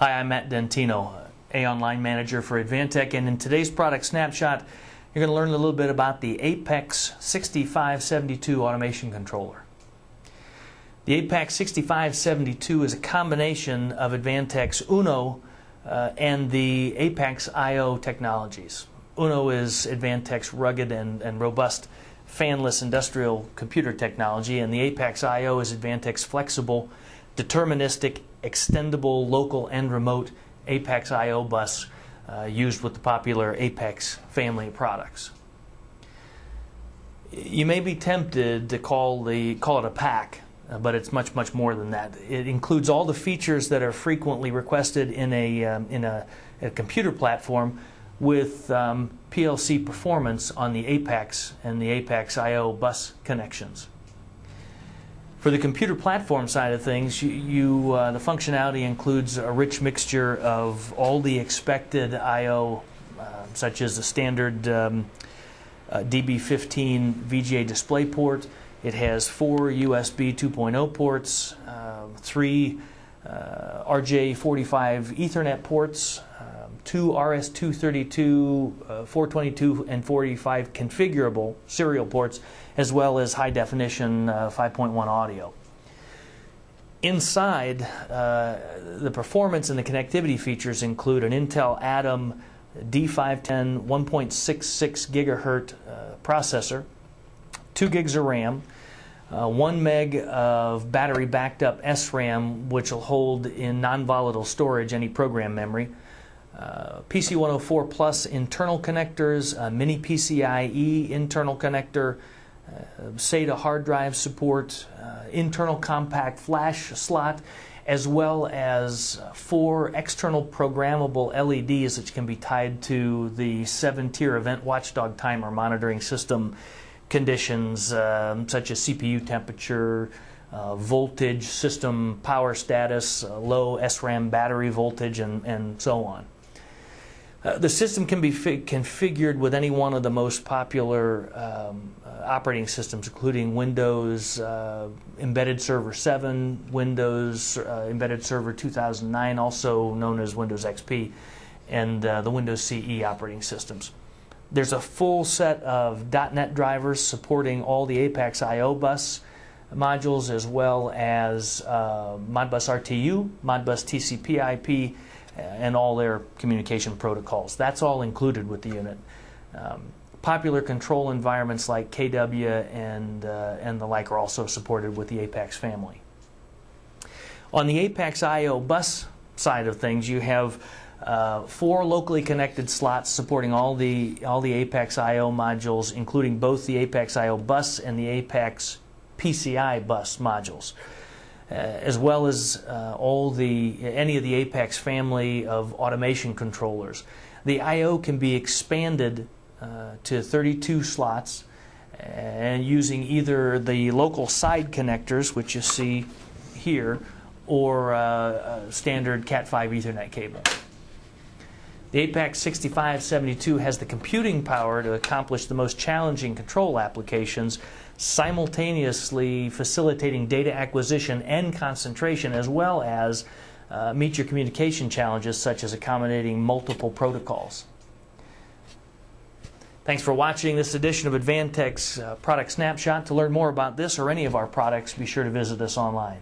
I'm Matt Dentino, A Online Manager for Advantech, and in today's product snapshot, you're going to learn a little bit about the APAX 6572 automation controller. The APAX 6572 is a combination of Advantech's Uno uh, and the APAX IO technologies. Uno is Advantech's rugged and, and robust fanless industrial computer technology, and the APAX IO is Advantech's flexible, deterministic, extendable, local, and remote APAX IO bus uh, used with the popular APAX family of products. You may be tempted to call the call it a PAC, uh, but it's much much more than that. It includes all the features that are frequently requested in a um, in a, a, computer platform with um, PLC performance on the APAX and the APAX I/O bus connections. For the computer platform side of things, you, you uh, the functionality includes a rich mixture of all the expected I/O, uh, such as the standard um, uh, DB15 VGA display port. It has four USB 2.0 ports, um, three RJ45 Ethernet ports, um, two RS232, uh, 422, and 45 configurable serial ports, as well as high definition uh, 5.1 audio. Inside, uh, the performance and the connectivity features include an Intel Atom D510 1.66 gigahertz uh, processor, 2 gigs of RAM, uh, 1 meg of battery backed up SRAM, which will hold in non volatile storage any program memory. Uh, PC104 Plus internal connectors, mini PCIe internal connector, uh, SATA hard drive support, uh, internal compact flash slot, as well as four external programmable LEDs which can be tied to the seven tier event watchdog timer monitoring system conditions um, such as CPU temperature, uh, voltage, system power status, uh, low SRAM battery voltage, and, and so on. Uh, the system can be configured with any one of the most popular um, uh, operating systems, including Windows uh, Embedded Server 7, Windows uh, Embedded Server 2009, also known as Windows XP, and the Windows CE operating systems. There's a full set of .NET drivers supporting all the APAX I/O bus modules, as well as Modbus RTU, Modbus TCP/IP and all their communication protocols. That's all included with the unit. Um, popular control environments like KW and, uh, and the like are also supported with the APAX family. On the APAX I/O bus side of things, you have uh, four locally connected slots supporting all the all the APAX I/O modules, including both the APAX I/O bus and the APAX PCI bus modules. Uh, as well as uh, all the any of the APAX family of automation controllers. The I/O can be expanded uh, to 32 slots, and using either the local side connectors, which you see here, or a standard Cat5 Ethernet cable. The APAX 6572 has the computing power to accomplish the most challenging control applications, simultaneously facilitating data acquisition and concentration, as well as uh, meet your communication challenges, such as accommodating multiple protocols. Thanks for watching this edition of Advantech's uh, Product Snapshot. To learn more about this or any of our products, be sure to visit us online.